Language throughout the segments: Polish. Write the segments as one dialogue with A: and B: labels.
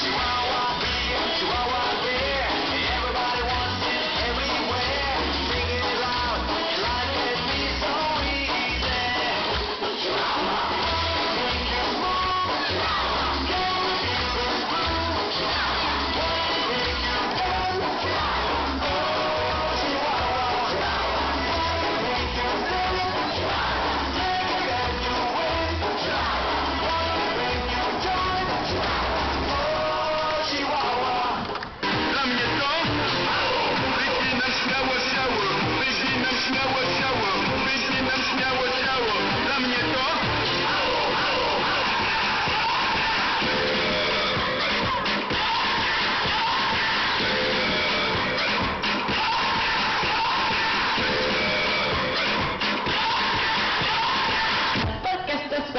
A: Dla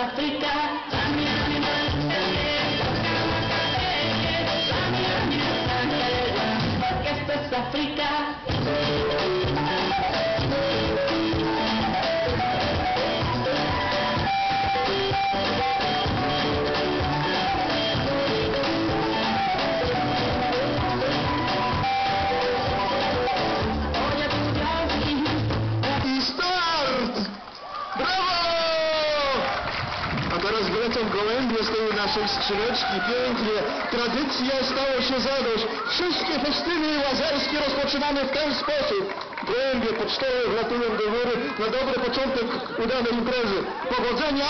B: África.
C: Naszej skrzyneczki. Pięknie. Tradycja stało się zadość. Wszystkie festyny łazarskie rozpoczynamy w ten sposób. Gołębie pocztowe wlatują do góry na dobry początek udanej imprezy. Powodzenia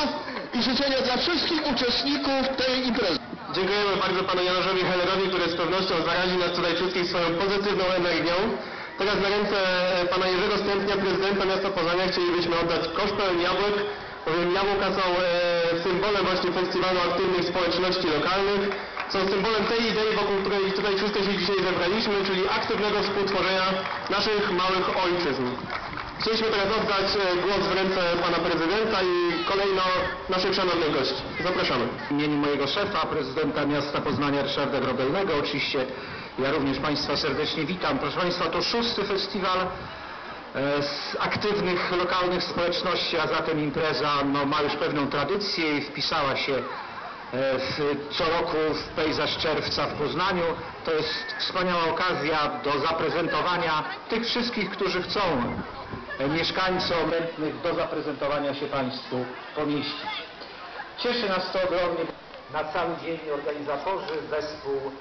C: i życzenia dla wszystkich uczestników tej imprezy.
D: Dziękujemy bardzo panu Januszowi Hellerowi, który z pewnością zarazi nas tutaj wszystkich swoją pozytywną energią. Teraz na ręce pana Jerzego Stępnia, prezydenta miasta Poznania, chcielibyśmy oddać kosz pełen jabłek, bowiem jabłka są e, symbolem właśnie festiwalu aktywnych społeczności lokalnych. Są symbolem tej idei, wokół której tutaj wszyscy się dzisiaj zebraliśmy, czyli aktywnego współtworzenia naszych małych ojczyzn. Chcieliśmy teraz oddać e, głos w ręce pana prezydenta i kolejno naszych szanownych gości. Zapraszamy.
C: W imieniu mojego szefa, prezydenta miasta Poznania Ryszarda Grobelnego oczywiście ja również Państwa serdecznie witam. Proszę Państwa, to szósty festiwal e, z aktywnych lokalnych społeczności, a zatem impreza no, ma już pewną tradycję i wpisała się e, w, co roku w pejzaż czerwca w Poznaniu. To jest wspaniała okazja do zaprezentowania tych wszystkich, którzy chcą e, mieszkańcom chętnych do zaprezentowania się Państwu pomieścić. Cieszy nas to ogromnie. Na cały dzień organizatorzy, zespół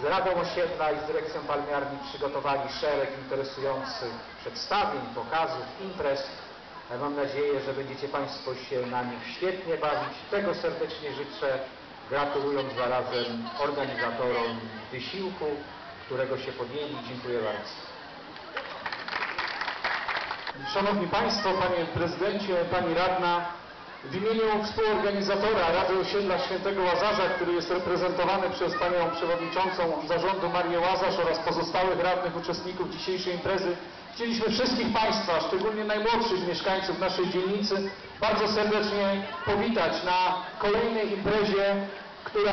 C: z Radą Osiedla i z Dyrekcją Palmiarni przygotowali szereg interesujących przedstawień, pokazów, imprez. Mam nadzieję, że będziecie Państwo się na nich świetnie bawić. Tego serdecznie życzę, gratulując zarazem organizatorom wysiłku, którego się podjęli. Dziękuję bardzo.
E: Szanowni Państwo, Panie Prezydencie, Pani Radna, w imieniu współorganizatora Rady Osiedla Świętego Łazarza, który jest reprezentowany przez Panią Przewodniczącą Zarządu Marię Łazarz oraz pozostałych radnych uczestników dzisiejszej imprezy, chcieliśmy wszystkich Państwa, szczególnie najmłodszych mieszkańców naszej dzielnicy, bardzo serdecznie powitać na kolejnej imprezie, która...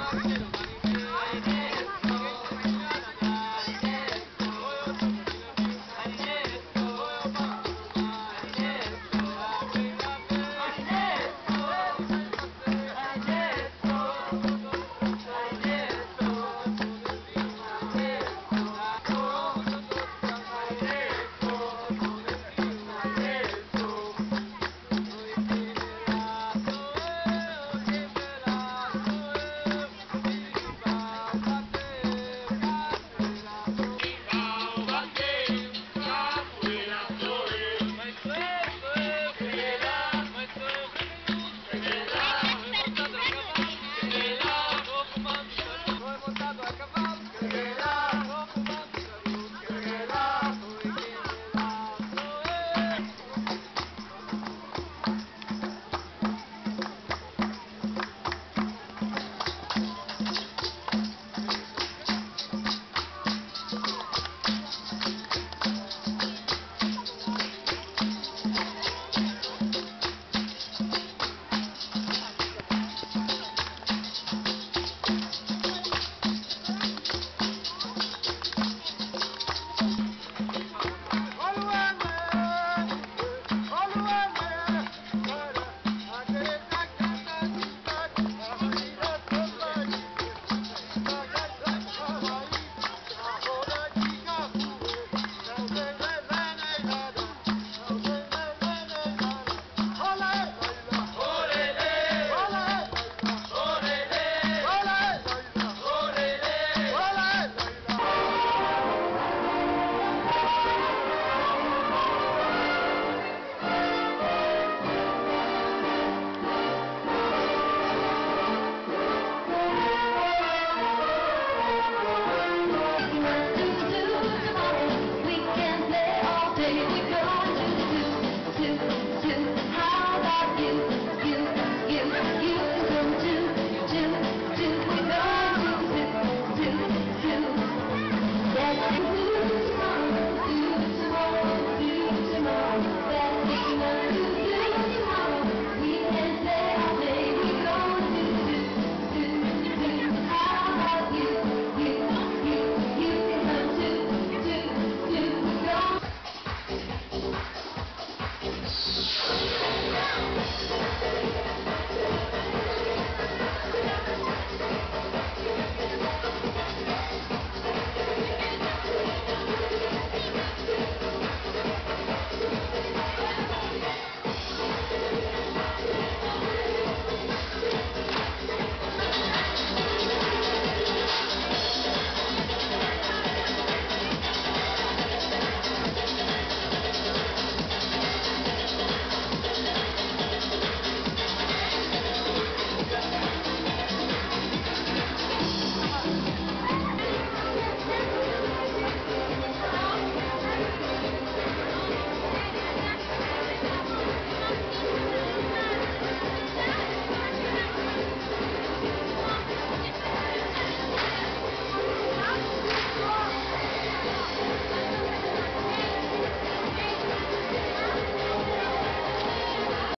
E: Thank you.